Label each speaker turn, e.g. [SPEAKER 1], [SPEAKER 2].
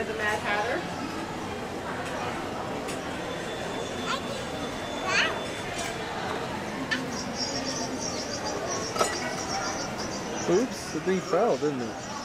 [SPEAKER 1] of the Mad Hatter.
[SPEAKER 2] Oops, the thing fell, didn't it?